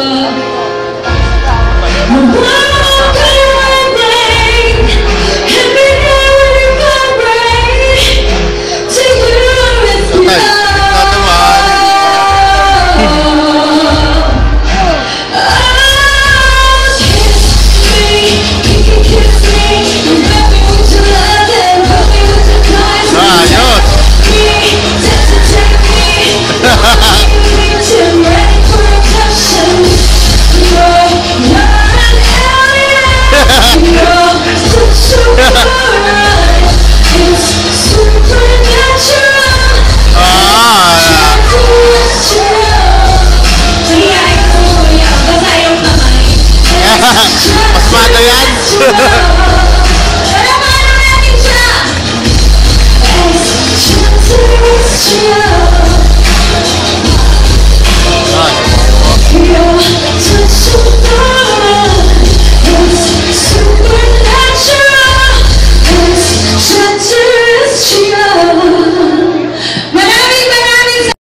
Bye. Yeah.